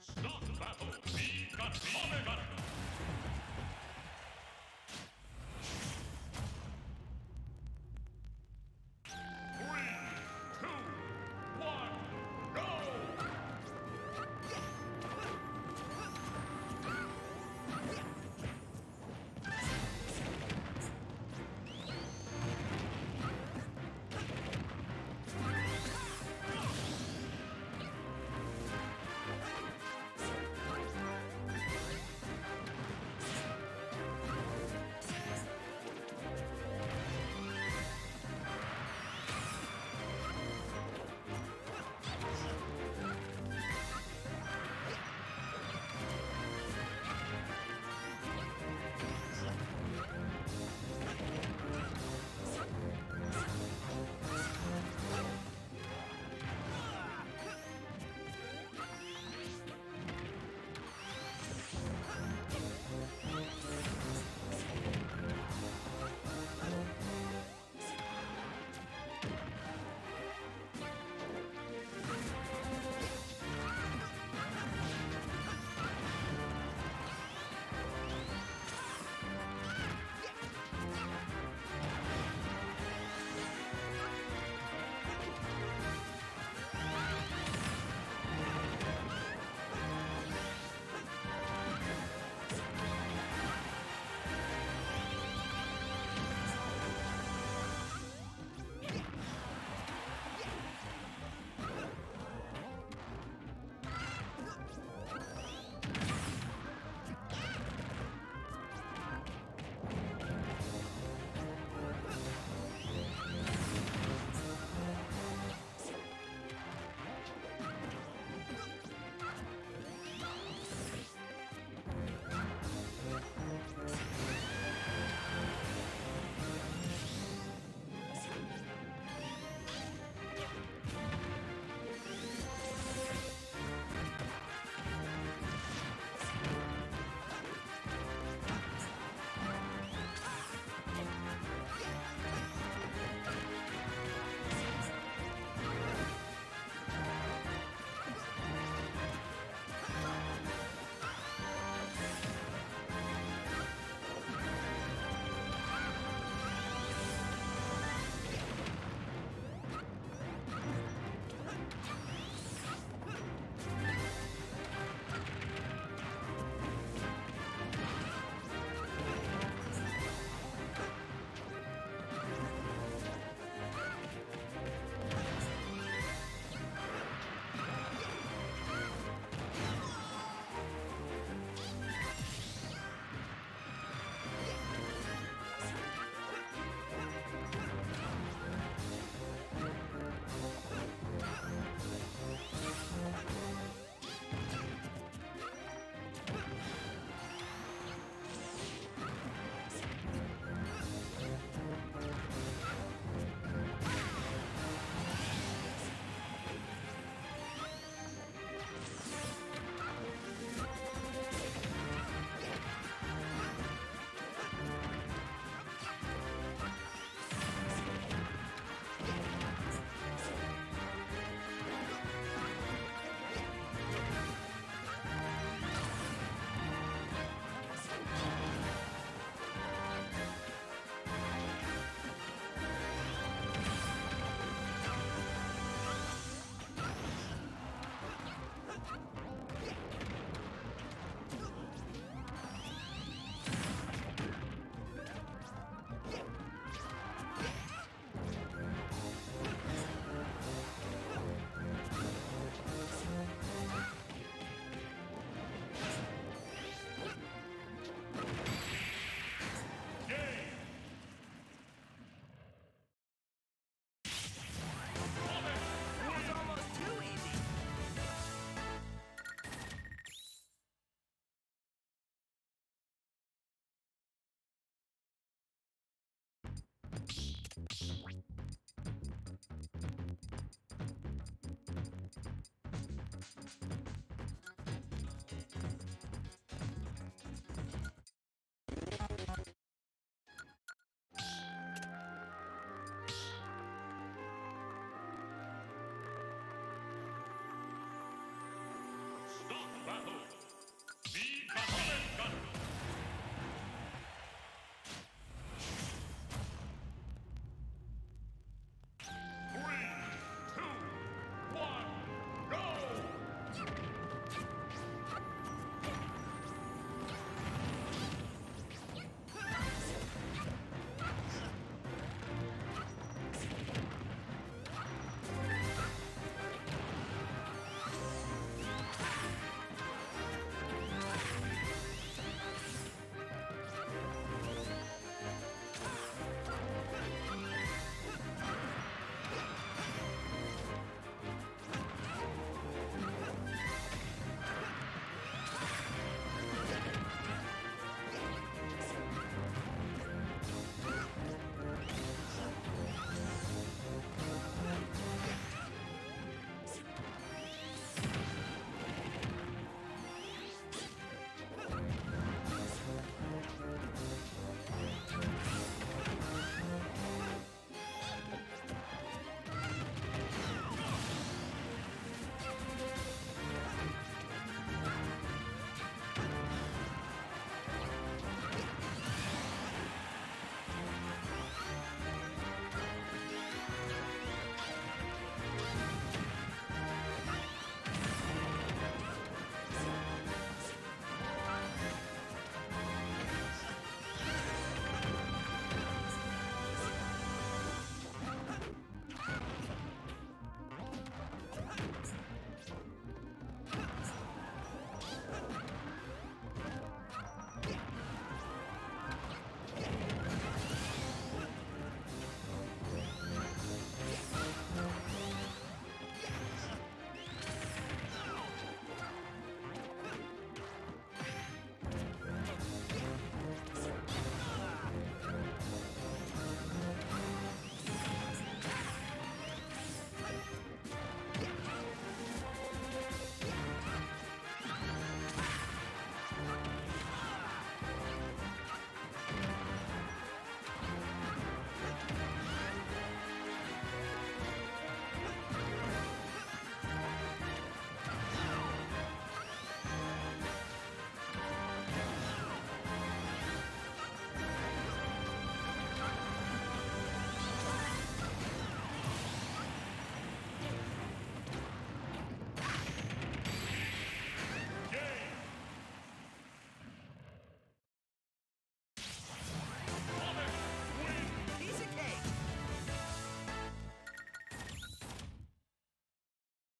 Start battle. We got Omega.